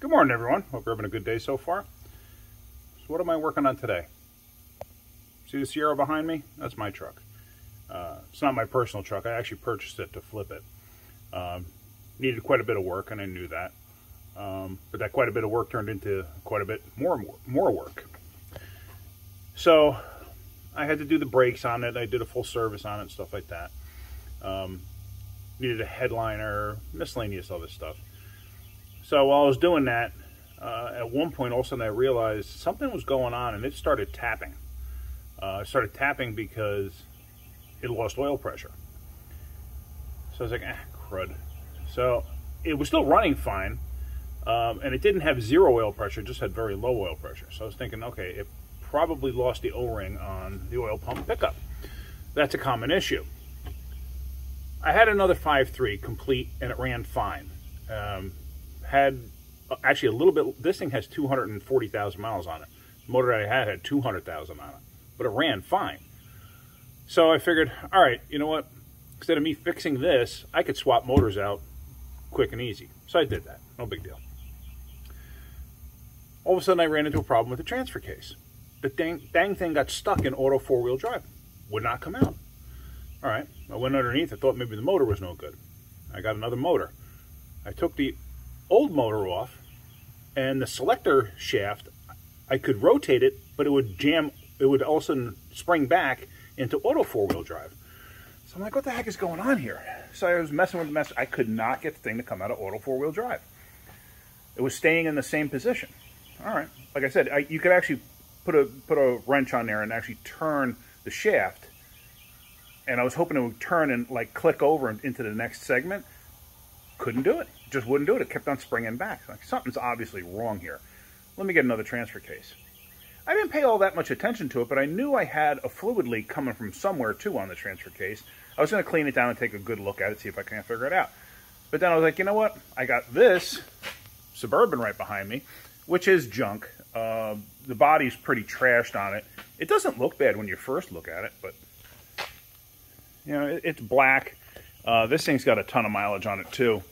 Good morning, everyone. Hope you're having a good day so far. So what am I working on today? See the Sierra behind me? That's my truck. Uh, it's not my personal truck. I actually purchased it to flip it. Um, needed quite a bit of work, and I knew that. Um, but that quite a bit of work turned into quite a bit more more work. So I had to do the brakes on it. I did a full service on it stuff like that. Um, needed a headliner, miscellaneous other stuff. So while I was doing that, uh, at one point all of a sudden I realized something was going on and it started tapping. Uh, it started tapping because it lost oil pressure. So I was like, ah, crud. So it was still running fine, um, and it didn't have zero oil pressure, just had very low oil pressure. So I was thinking, okay, it probably lost the O-ring on the oil pump pickup. That's a common issue. I had another 5.3 complete, and it ran fine. Um, had actually a little bit, this thing has 240,000 miles on it. The motor I had had 200,000 on it, but it ran fine. So I figured, all right, you know what? Instead of me fixing this, I could swap motors out quick and easy. So I did that. No big deal. All of a sudden, I ran into a problem with the transfer case. The dang, dang thing got stuck in auto four-wheel drive. Would not come out. All right, I went underneath. I thought maybe the motor was no good. I got another motor. I took the old motor off, and the selector shaft, I could rotate it, but it would jam, it would all of a sudden spring back into auto four-wheel drive. So I'm like, what the heck is going on here? So I was messing with the mess. I could not get the thing to come out of auto four-wheel drive. It was staying in the same position. All right. Like I said, I, you could actually put a put a wrench on there and actually turn the shaft. And I was hoping it would turn and like click over into the next segment. Couldn't do it. Just wouldn't do it. It kept on springing back. Like something's obviously wrong here. Let me get another transfer case. I didn't pay all that much attention to it, but I knew I had a fluid leak coming from somewhere too on the transfer case. I was going to clean it down and take a good look at it, see if I can't figure it out. But then I was like, you know what? I got this Suburban right behind me, which is junk. Uh, the body's pretty trashed on it. It doesn't look bad when you first look at it, but you know, it, it's black. Uh, this thing's got a ton of mileage on it too,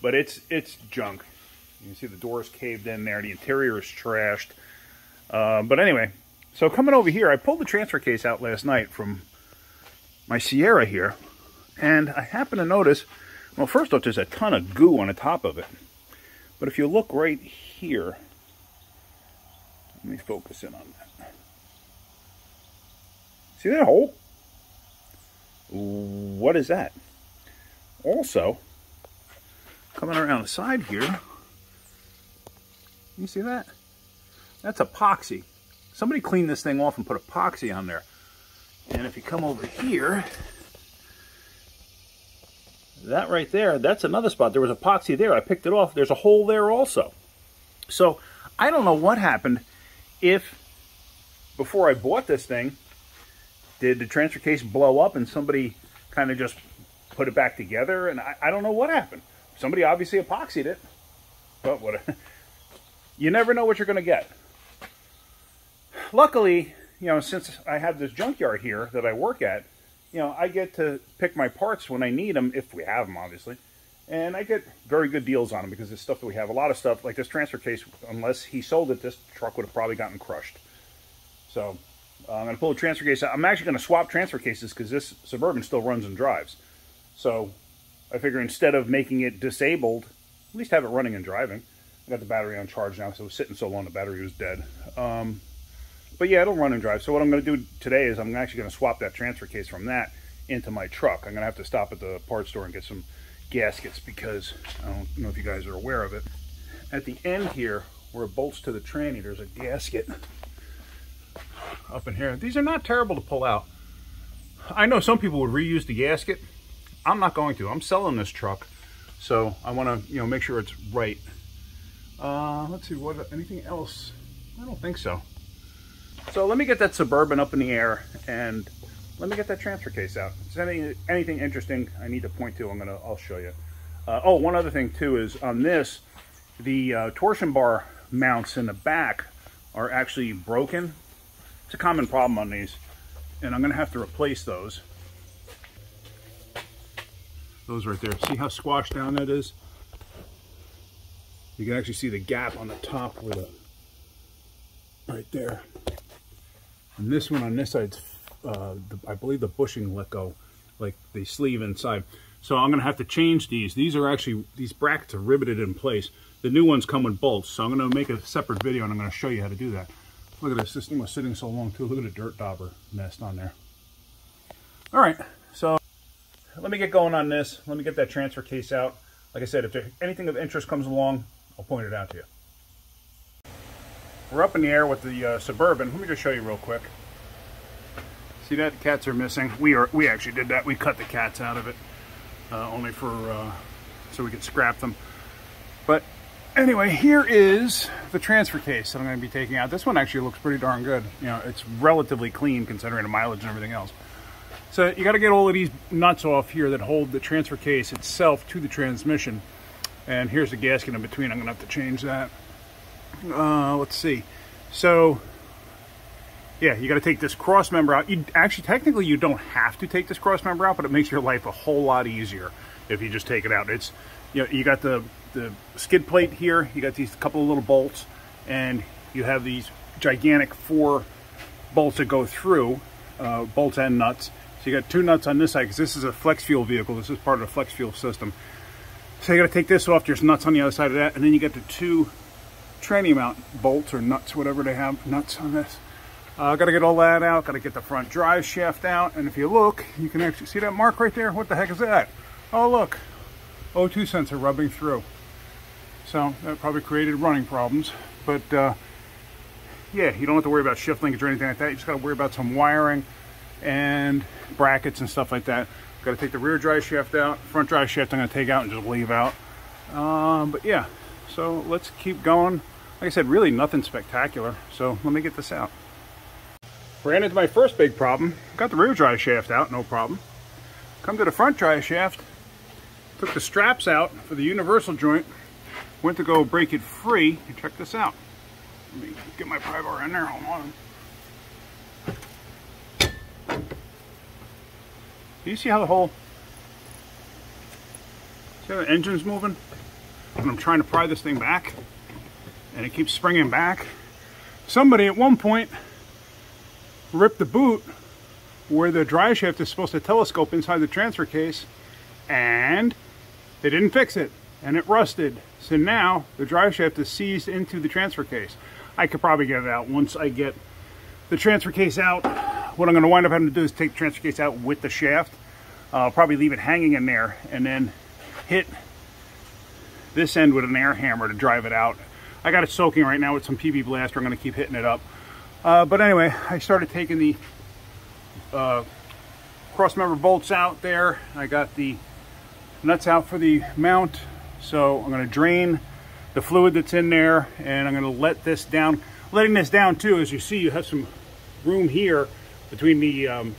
but it's it's junk. You can see the doors caved in there. The interior is trashed. Uh, but anyway, so coming over here, I pulled the transfer case out last night from my Sierra here, and I happen to notice, well, first off, there's a ton of goo on the top of it. But if you look right here, let me focus in on that. See that hole? What is that? Also, coming around the side here, you see that? That's epoxy. Somebody cleaned this thing off and put epoxy on there. And if you come over here, that right there, that's another spot. There was epoxy there. I picked it off. There's a hole there also. So I don't know what happened if before I bought this thing, did the transfer case blow up and somebody kind of just put it back together? And I, I don't know what happened. Somebody obviously epoxied it. But what? you never know what you're going to get. Luckily, you know, since I have this junkyard here that I work at, you know, I get to pick my parts when I need them, if we have them, obviously. And I get very good deals on them because it's stuff that we have. A lot of stuff, like this transfer case, unless he sold it, this truck would have probably gotten crushed. So uh, I'm going to pull the transfer case out. I'm actually going to swap transfer cases because this Suburban still runs and drives. So I figure instead of making it disabled, at least have it running and driving. I got the battery on charge now, so it was sitting so long the battery was dead. Um, but yeah, it'll run and drive. So what I'm going to do today is I'm actually going to swap that transfer case from that into my truck. I'm going to have to stop at the parts store and get some gaskets because I don't know if you guys are aware of it. At the end here, where it bolts to the tranny, there's a gasket up in here. These are not terrible to pull out. I know some people would reuse the gasket. I'm not going to. I'm selling this truck, so I want to, you know, make sure it's right. Uh, let's see, what anything else? I don't think so. So let me get that Suburban up in the air and let me get that transfer case out. There's any, anything interesting I need to point to, I'm gonna, I'll show you. Uh, oh, one other thing too is on this, the uh, torsion bar mounts in the back are actually broken. It's a common problem on these, and I'm gonna have to replace those. Those right there. See how squashed down that is? You can actually see the gap on the top right there. And this one on this side, uh, the, I believe the bushing let go, like the sleeve inside. So I'm gonna have to change these. These are actually, these brackets are riveted in place. The new ones come with bolts. So I'm gonna make a separate video and I'm gonna show you how to do that. Look at this, this thing was sitting so long too. Look at the dirt dauber nest on there. All right, let me get going on this. Let me get that transfer case out. Like I said, if anything of interest comes along, I'll point it out to you. We're up in the air with the uh, Suburban. Let me just show you real quick. See that? The cats are missing. We are. We actually did that. We cut the cats out of it, uh, only for uh, so we could scrap them. But anyway, here is the transfer case that I'm going to be taking out. This one actually looks pretty darn good. You know, it's relatively clean considering the mileage and everything else. So you got to get all of these nuts off here that hold the transfer case itself to the transmission. And here's the gasket in between. I'm going to have to change that. Uh, let's see. So, yeah, you got to take this cross member out. You Actually, technically, you don't have to take this cross member out, but it makes your life a whole lot easier if you just take it out. It's, you know, you got the, the skid plate here. You got these couple of little bolts, and you have these gigantic four bolts that go through, uh, bolts and nuts. So you got two nuts on this side, because this is a flex fuel vehicle. This is part of the flex fuel system. So you got to take this off. There's nuts on the other side of that. And then you got the two tranny mount bolts or nuts, whatever they have, nuts on this. Uh, got to get all that out. Got to get the front drive shaft out. And if you look, you can actually see that mark right there. What the heck is that? Oh, look. O2 sensor rubbing through. So that probably created running problems. But uh, yeah, you don't have to worry about shift linkage or anything like that. You just got to worry about some wiring and brackets and stuff like that. Got to take the rear drive shaft out. Front drive shaft I'm going to take out and just leave out. Um, but yeah, so let's keep going. Like I said, really nothing spectacular. So let me get this out. Ran into my first big problem. Got the rear drive shaft out, no problem. Come to the front drive shaft. Took the straps out for the universal joint. Went to go break it free. And check this out. Let me get my pry bar in there. Hold on. Do you see how the whole, see how the engine's moving? And I'm trying to pry this thing back and it keeps springing back. Somebody at one point ripped the boot where the drive shaft is supposed to telescope inside the transfer case and they didn't fix it and it rusted. So now the drive shaft is seized into the transfer case. I could probably get it out once I get the transfer case out what I'm going to wind up having to do is take the transfer case out with the shaft. I'll probably leave it hanging in there and then hit this end with an air hammer to drive it out. I got it soaking right now with some PB Blaster. I'm going to keep hitting it up. Uh, but anyway, I started taking the uh, cross member bolts out there. I got the nuts out for the mount. So I'm going to drain the fluid that's in there and I'm going to let this down. Letting this down too, as you see, you have some room here between the um,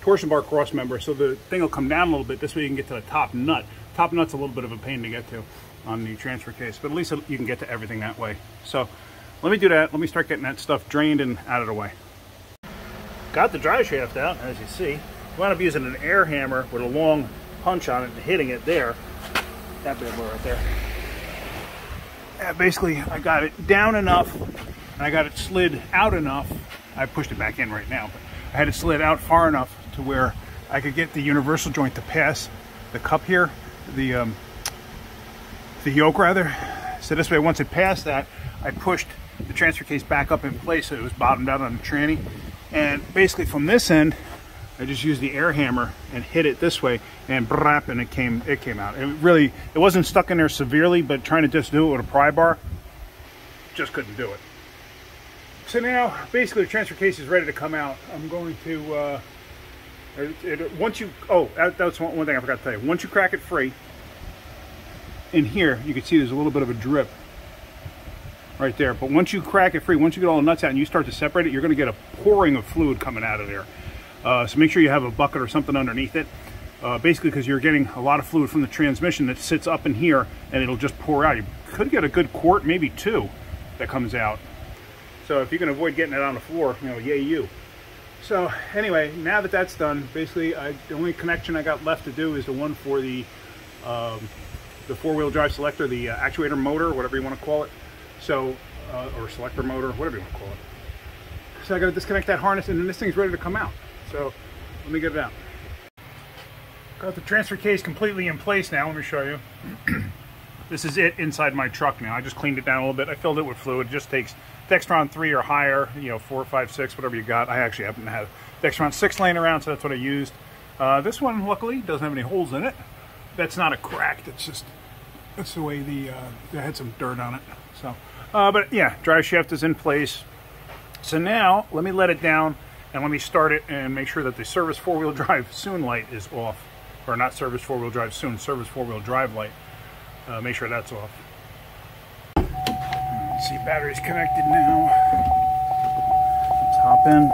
torsion bar cross member so the thing will come down a little bit. This way you can get to the top nut. Top nut's a little bit of a pain to get to on the transfer case, but at least you can get to everything that way. So let me do that. Let me start getting that stuff drained and out of the way. Got the drive shaft out, as you see. Wound up using an air hammer with a long punch on it and hitting it there. That boy right there. And basically, I got it down enough and I got it slid out enough. I pushed it back in right now, but I had it slid out far enough to where I could get the universal joint to pass the cup here, the um, the yoke rather. So this way, once it passed that, I pushed the transfer case back up in place so it was bottomed out on the tranny. And basically from this end, I just used the air hammer and hit it this way and brap and it came it came out. It really it wasn't stuck in there severely, but trying to just do it with a pry bar, just couldn't do it. So now, basically, the transfer case is ready to come out. I'm going to, uh, it, it, once you, oh, that, that's one, one thing I forgot to tell you. Once you crack it free, in here, you can see there's a little bit of a drip right there. But once you crack it free, once you get all the nuts out and you start to separate it, you're going to get a pouring of fluid coming out of there. Uh, so make sure you have a bucket or something underneath it. Uh, basically because you're getting a lot of fluid from the transmission that sits up in here and it'll just pour out. You could get a good quart, maybe two, that comes out. So if you can avoid getting it on the floor, you know, yay you. So anyway, now that that's done, basically I, the only connection I got left to do is the one for the um, the four-wheel drive selector, the uh, actuator motor, whatever you want to call it. So, uh, or selector motor, whatever you want to call it. So I got to disconnect that harness and then this thing's ready to come out. So let me get it out. Got the transfer case completely in place now. Let me show you. this is it inside my truck now. I just cleaned it down a little bit. I filled it with fluid. It just takes Dextron 3 or higher, you know, 4, 5, 6, whatever you got. I actually happen to have Dextron 6 laying around, so that's what I used. Uh, this one, luckily, doesn't have any holes in it. That's not a crack. That's just, that's the way the, uh, it had some dirt on it. So, uh, but yeah, drive shaft is in place. So now, let me let it down and let me start it and make sure that the service four-wheel drive soon light is off. Or not service four-wheel drive soon, service four-wheel drive light. Uh, make sure that's off. See, battery's connected now. Let's hop in.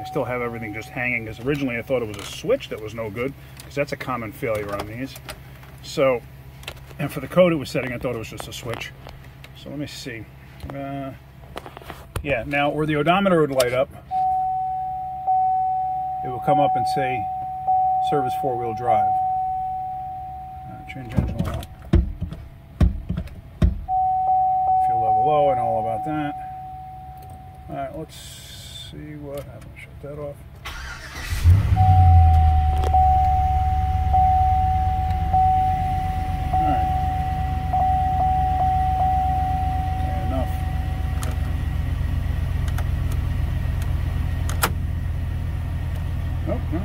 I still have everything just hanging because originally I thought it was a switch that was no good because that's a common failure on these. So, and for the code it was setting, I thought it was just a switch. So let me see. Uh, yeah, now where the odometer would light up, it will come up and say service four-wheel drive. Uh, change engine oil. Fuel level low and all about that. All right, let's see what happens. Shut that off. All. Nope.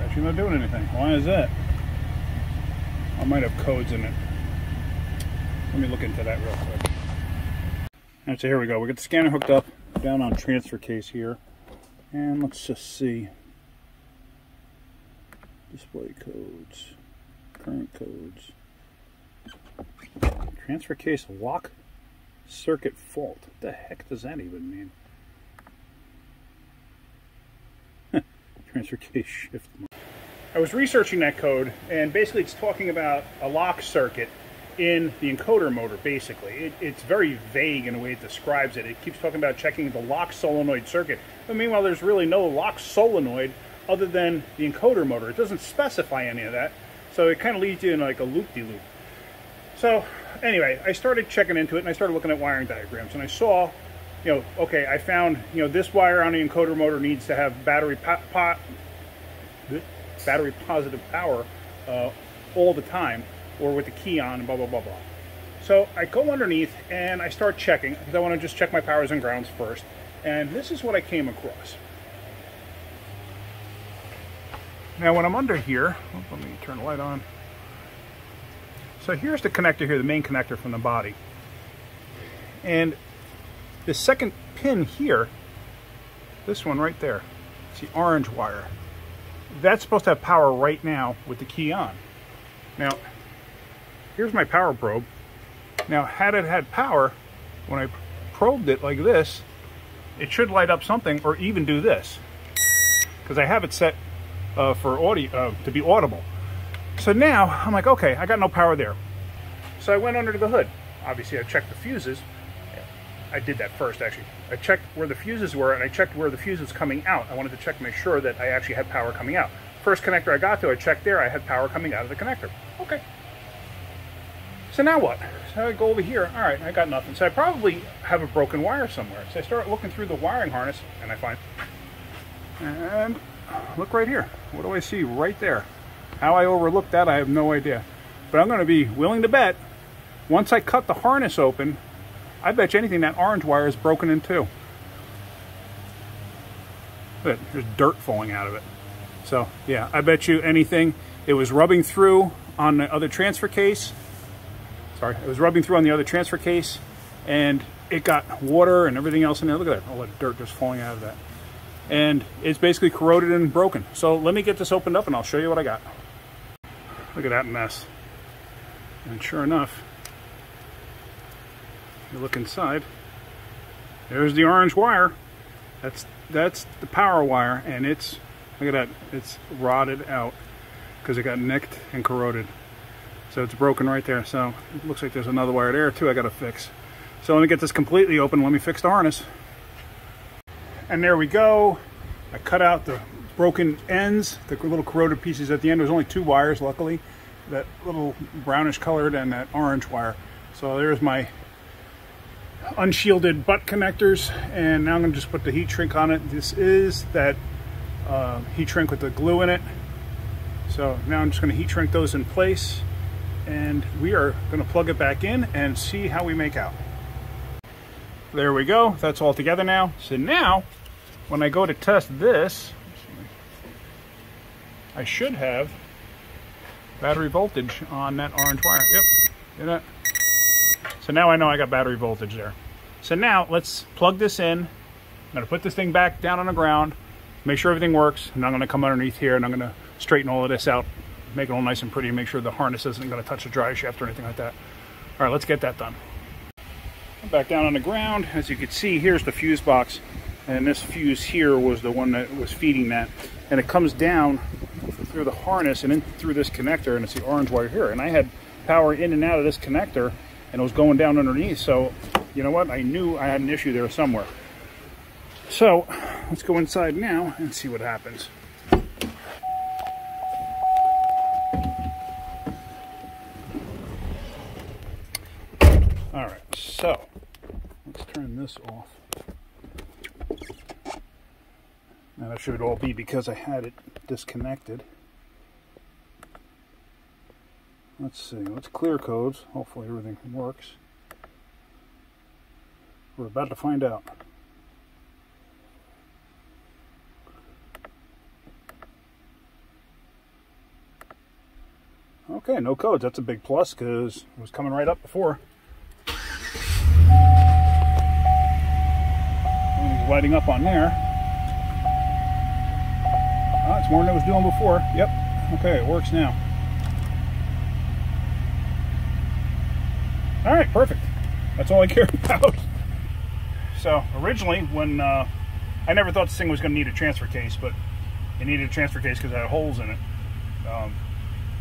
Actually, not doing anything. Why is that? I might have codes in it. Let me look into that real quick. So here we go. We got the scanner hooked up down on transfer case here. And let's just see. Display codes. Current codes. Transfer case lock circuit fault. What the heck does that even mean? transfer case shift. I was researching that code, and basically it's talking about a lock circuit in the encoder motor, basically. It, it's very vague in the way it describes it. It keeps talking about checking the lock solenoid circuit. But meanwhile, there's really no lock solenoid other than the encoder motor. It doesn't specify any of that. So it kind of leads you in like a loop-de-loop. -loop. So anyway, I started checking into it, and I started looking at wiring diagrams, and I saw, you know, okay, I found, you know, this wire on the encoder motor needs to have battery pot battery positive power uh, all the time or with the key on and blah, blah, blah, blah. So I go underneath and I start checking because I want to just check my powers and grounds first. And this is what I came across. Now when I'm under here, oh, let me turn the light on. So here's the connector here, the main connector from the body. And the second pin here, this one right there, it's the orange wire that's supposed to have power right now with the key on. Now, here's my power probe. Now, had it had power, when I probed it like this, it should light up something or even do this. Because I have it set uh, for audio uh, to be audible. So now, I'm like, okay, I got no power there. So I went under the hood. Obviously, I checked the fuses. I did that first, actually. I checked where the fuses were, and I checked where the fuse was coming out. I wanted to check to make sure that I actually had power coming out. First connector I got to, I checked there, I had power coming out of the connector. Okay. So now what? So I go over here. All right, I got nothing. So I probably have a broken wire somewhere. So I start looking through the wiring harness, and I find... And look right here. What do I see right there? How I overlooked that, I have no idea. But I'm going to be willing to bet, once I cut the harness open, I bet you anything that orange wire is broken in two. Look, there's dirt falling out of it. So yeah, I bet you anything. It was rubbing through on the other transfer case. Sorry, it was rubbing through on the other transfer case and it got water and everything else in there. Look at that, all that dirt just falling out of that. And it's basically corroded and broken. So let me get this opened up and I'll show you what I got. Look at that mess. And sure enough, you look inside, there's the orange wire. That's that's the power wire, and it's look at that, it's rotted out because it got nicked and corroded. So it's broken right there. So it looks like there's another wire there too I got to fix. So let me get this completely open. Let me fix the harness. And there we go. I cut out the broken ends, the little corroded pieces at the end. There's only two wires, luckily, that little brownish colored and that orange wire. So there's my unshielded butt connectors and now I'm to just put the heat shrink on it. This is that uh, heat shrink with the glue in it. So now I'm just to heat shrink those in place and we are going to plug it back in and see how we make out. There we go. That's all together now. So now when I go to test this, I should have battery voltage on that orange wire. Yep? So now I know I got battery voltage there. So now let's plug this in. I'm gonna put this thing back down on the ground, make sure everything works, and I'm gonna come underneath here and I'm gonna straighten all of this out, make it all nice and pretty, make sure the harness isn't gonna touch the drive shaft or anything like that. All right, let's get that done. Back down on the ground, as you can see, here's the fuse box. And this fuse here was the one that was feeding that. And it comes down through the harness and in through this connector, and it's the orange wire here. And I had power in and out of this connector, and it was going down underneath. So, you know what? I knew I had an issue there somewhere. So, let's go inside now and see what happens. All right, so let's turn this off. And that should all be because I had it disconnected. Let's see, let's clear codes. Hopefully everything works. We're about to find out. Okay, no codes. That's a big plus because it was coming right up before. Lighting up on there. Oh, it's more than it was doing before. Yep. Okay, it works now. All right, perfect. That's all I care about. So originally, when uh, I never thought this thing was going to need a transfer case, but it needed a transfer case because it had holes in it. Um,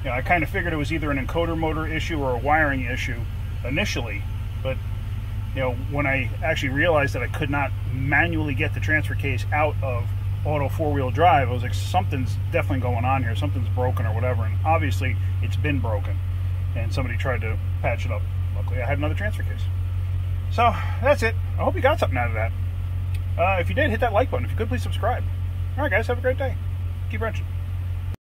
you know, I kind of figured it was either an encoder motor issue or a wiring issue initially, you know, when I actually realized that I could not manually get the transfer case out of auto four-wheel drive, I was like, something's definitely going on here. Something's broken or whatever. And obviously, it's been broken. And somebody tried to patch it up. Luckily, I had another transfer case. So, that's it. I hope you got something out of that. Uh, if you did, hit that like button. If you could, please subscribe. All right, guys, have a great day. Keep wrenching.